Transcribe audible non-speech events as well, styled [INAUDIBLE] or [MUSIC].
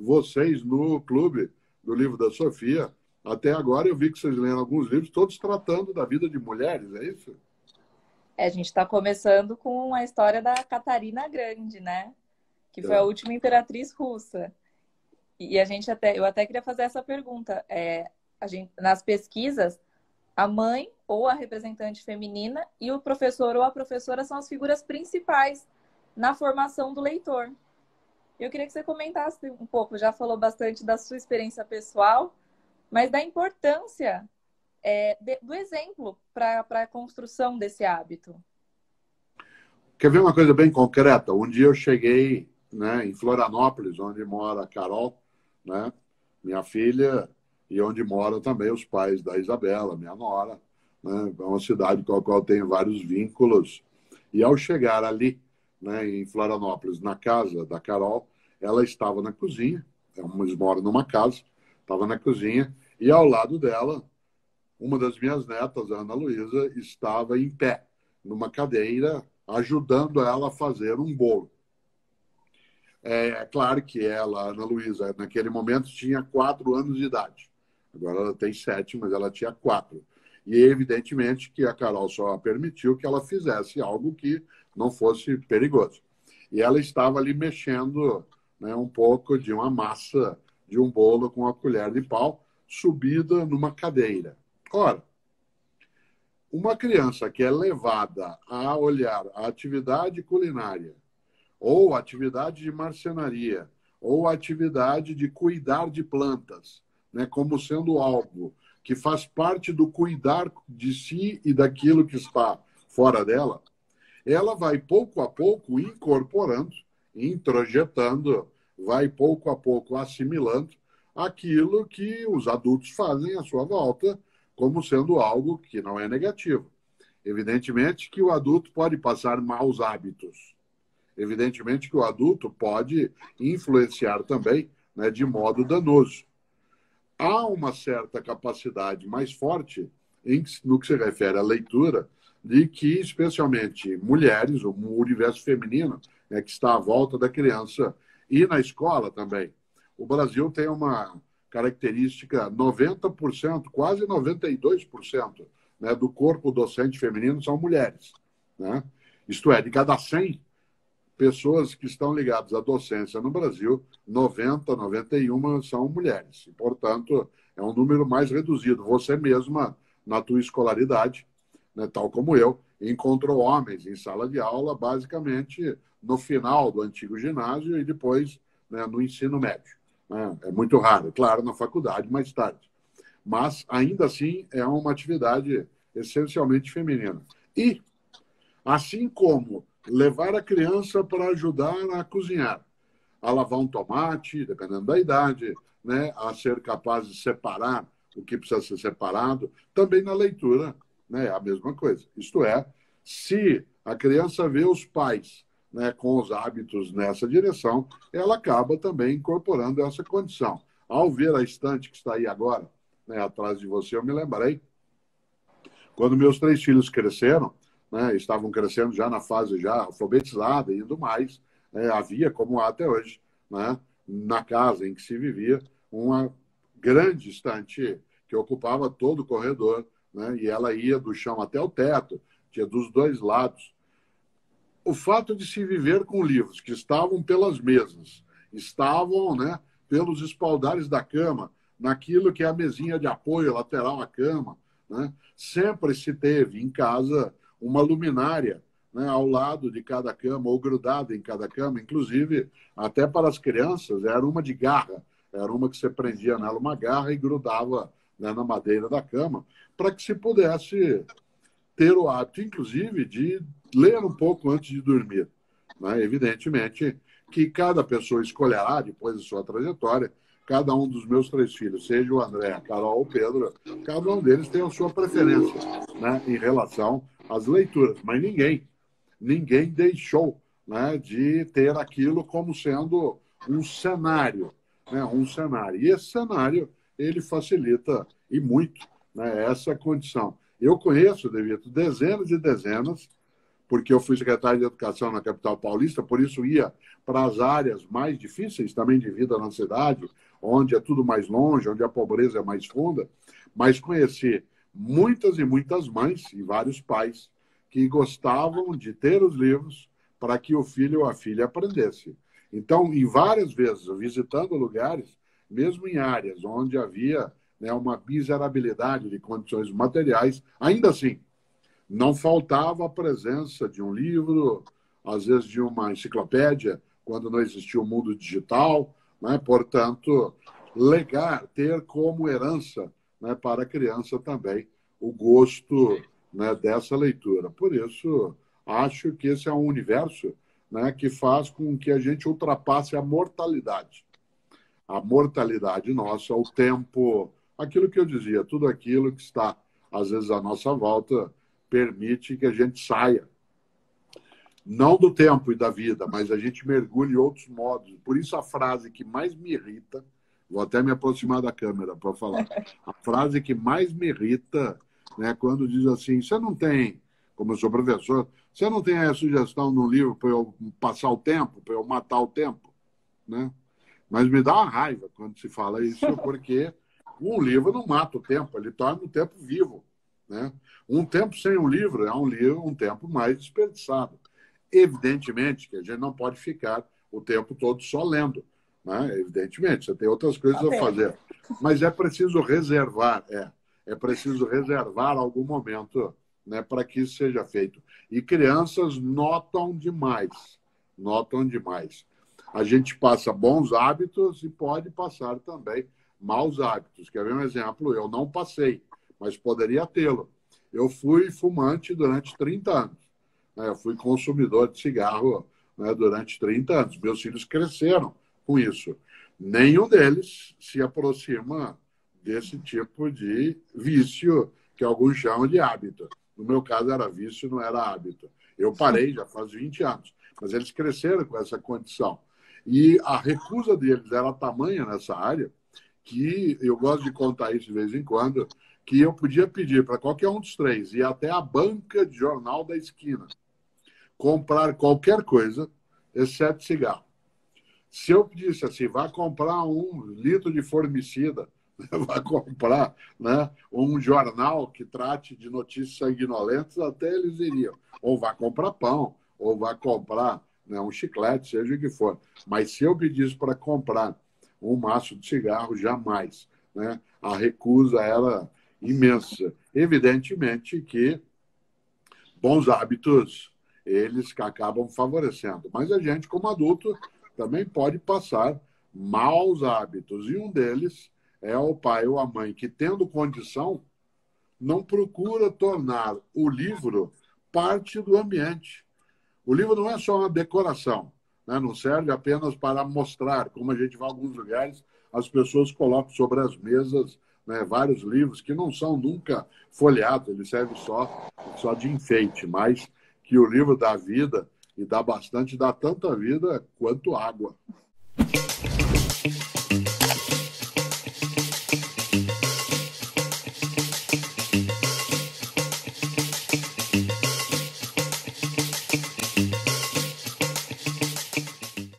vocês no clube do livro da Sofia. Até agora eu vi que vocês leram alguns livros, todos tratando da vida de mulheres, é isso? É, a gente está começando com a história da Catarina Grande, né? Que foi é. a última imperatriz russa. E a gente até, eu até queria fazer essa pergunta. É, a gente, nas pesquisas, a mãe ou a representante feminina e o professor ou a professora são as figuras principais na formação do leitor. Eu queria que você comentasse um pouco, já falou bastante da sua experiência pessoal, mas da importância é, de, do exemplo para a construção desse hábito. Quer ver uma coisa bem concreta? Um dia eu cheguei né, em Florianópolis, onde mora a Carol, né, minha filha, e onde moram também os pais da Isabela, minha nora. Né, é uma cidade com a qual tenho vários vínculos. E ao chegar ali, né, em Florianópolis, na casa da Carol, ela estava na cozinha, eles moram numa casa, estava na cozinha, e ao lado dela, uma das minhas netas, a Ana Luísa, estava em pé, numa cadeira, ajudando ela a fazer um bolo. É, é claro que ela, Ana Luísa, naquele momento tinha quatro anos de idade. Agora ela tem sete, mas ela tinha quatro. E evidentemente que a Carol só permitiu que ela fizesse algo que não fosse perigoso. E ela estava ali mexendo né, um pouco de uma massa de um bolo com uma colher de pau subida numa cadeira. Ora, uma criança que é levada a olhar a atividade culinária, ou atividade de marcenaria, ou atividade de cuidar de plantas, né, como sendo algo que faz parte do cuidar de si e daquilo que está fora dela, ela vai pouco a pouco incorporando, introjetando, vai pouco a pouco assimilando aquilo que os adultos fazem à sua volta como sendo algo que não é negativo. Evidentemente que o adulto pode passar maus hábitos. Evidentemente que o adulto pode influenciar também né, de modo danoso. Há uma certa capacidade mais forte em, no que se refere à leitura de que, especialmente mulheres, o universo feminino, é que está à volta da criança e na escola também. O Brasil tem uma característica: 90%, quase 92% né, do corpo docente feminino são mulheres. Né? Isto é, de cada 100 pessoas que estão ligadas à docência no Brasil, 90, 91 são mulheres. E, portanto, é um número mais reduzido. Você mesma, na tua escolaridade, né, tal como eu, encontrou homens em sala de aula, basicamente no final do antigo ginásio e depois né, no ensino médio. Né? É muito raro, claro, na faculdade mais tarde. Mas, ainda assim, é uma atividade essencialmente feminina. E, assim como levar a criança para ajudar a cozinhar, a lavar um tomate, dependendo da idade, né, a ser capaz de separar o que precisa ser separado, também na leitura né? É a mesma coisa. Isto é, se a criança vê os pais né, com os hábitos nessa direção, ela acaba também incorporando essa condição. Ao ver a estante que está aí agora, né, atrás de você, eu me lembrei, quando meus três filhos cresceram, né, estavam crescendo já na fase já alfabetizada e indo mais, né, havia, como há até hoje, né, na casa em que se vivia, uma grande estante que ocupava todo o corredor né? e ela ia do chão até o teto, tinha dos dois lados. O fato de se viver com livros que estavam pelas mesas, estavam né, pelos espaldares da cama, naquilo que é a mesinha de apoio lateral à cama, né? sempre se teve em casa uma luminária né, ao lado de cada cama ou grudada em cada cama, inclusive até para as crianças era uma de garra, era uma que você prendia nela uma garra e grudava né, na madeira da cama, para que se pudesse ter o hábito, inclusive, de ler um pouco antes de dormir. Né? Evidentemente que cada pessoa escolherá, depois da sua trajetória, cada um dos meus três filhos, seja o André, a Carol ou o Pedro, cada um deles tem a sua preferência né, em relação às leituras. Mas ninguém, ninguém deixou né, de ter aquilo como sendo um cenário, né, um cenário. E esse cenário ele facilita e muito né, essa condição. Eu conheço, Devito, dezenas e dezenas, porque eu fui secretário de Educação na capital paulista, por isso ia para as áreas mais difíceis também de vida na cidade, onde é tudo mais longe, onde a pobreza é mais funda, mas conheci muitas e muitas mães e vários pais que gostavam de ter os livros para que o filho ou a filha aprendesse. Então, em várias vezes, visitando lugares, mesmo em áreas onde havia né, uma miserabilidade de condições materiais, ainda assim, não faltava a presença de um livro, às vezes de uma enciclopédia, quando não existia o mundo digital, né? portanto, legar, ter como herança né, para a criança também o gosto né, dessa leitura. Por isso, acho que esse é um universo né, que faz com que a gente ultrapasse a mortalidade. A mortalidade nossa, o tempo, aquilo que eu dizia, tudo aquilo que está, às vezes, à nossa volta, permite que a gente saia. Não do tempo e da vida, mas a gente mergulhe em outros modos. Por isso, a frase que mais me irrita, vou até me aproximar da câmera para falar, a frase que mais me irrita né, quando diz assim: você não tem, como eu sou professor, você não tem a sugestão no livro para eu passar o tempo, para eu matar o tempo? Né? Mas me dá uma raiva quando se fala isso, [LAUGHS] porque um livro não mata o tempo, ele torna o tempo vivo. Né? Um tempo sem um livro é um livro, um tempo mais desperdiçado. Evidentemente que a gente não pode ficar o tempo todo só lendo. Né? Evidentemente, você tem outras coisas a fazer. Mas é preciso reservar, é, é preciso reservar algum momento né, para que isso seja feito. E crianças notam demais, notam demais. A gente passa bons hábitos e pode passar também maus hábitos. Quer ver um exemplo? Eu não passei mas poderia tê-lo. Eu fui fumante durante 30 anos. Né? Eu fui consumidor de cigarro né, durante 30 anos. Meus filhos cresceram com isso. Nenhum deles se aproxima desse tipo de vício que alguns chamam de hábito. No meu caso, era vício, não era hábito. Eu parei já faz 20 anos, mas eles cresceram com essa condição. E a recusa deles era tamanha nessa área que eu gosto de contar isso de vez em quando que eu podia pedir para qualquer um dos três ir até a banca de jornal da esquina, comprar qualquer coisa, exceto cigarro. Se eu pedisse assim, vá comprar um litro de formicida, [LAUGHS] vá comprar né, um jornal que trate de notícias sanguinolentas, até eles iriam. Ou vá comprar pão, ou vá comprar né, um chiclete, seja o que for. Mas se eu pedisse para comprar um maço de cigarro, jamais. Né? A recusa era imensa. Evidentemente que bons hábitos eles acabam favorecendo, mas a gente, como adulto, também pode passar maus hábitos. E um deles é o pai ou a mãe que, tendo condição, não procura tornar o livro parte do ambiente. O livro não é só uma decoração, né? não serve apenas para mostrar, como a gente vai a alguns lugares, as pessoas colocam sobre as mesas né, vários livros que não são nunca folheados, ele serve só, só de enfeite, mas que o livro dá vida e dá bastante, dá tanta vida quanto água.